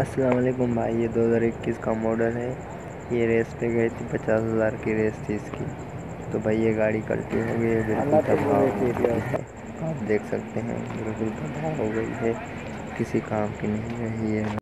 अस्सलाम वालेकुम भाई ये 2021 का मॉडल है। ये रेस पे गई थी पचास हज़ार की रेस थी इसकी। तो भाई ये गाड़ी कल्टी हो गई है बिल्कुल तबाह हो गई है। आप देख सकते हैं बिल्कुल तबाह हो गई है। किसी काम की नहीं रही है